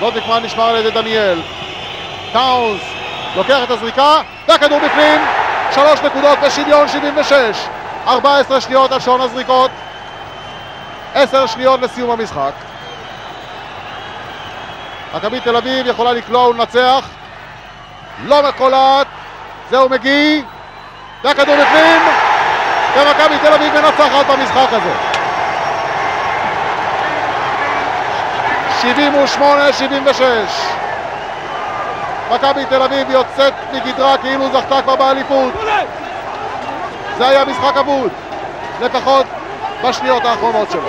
גודליקמן נשמר על ידי דניאל. טאונס לוקח את הזריקה, והכדור בפנים. שלוש נקודות בשוויון 76. 14 שניות על שעון הזריקות. 10 שניות לסיום המשחק. מכבי תל אביב יכולה לקלוע ולנצח. לא מקולעת. זהו מגי. והכדור בפנים. ומכבי תל אביב מנצחת במשחק הזה. 78-76. מכבי תל אביב יוצאת מגדרה כאילו זכתה כבר באליפות. זה היה משחק אבוד, לפחות בשניות האחרונות שלו.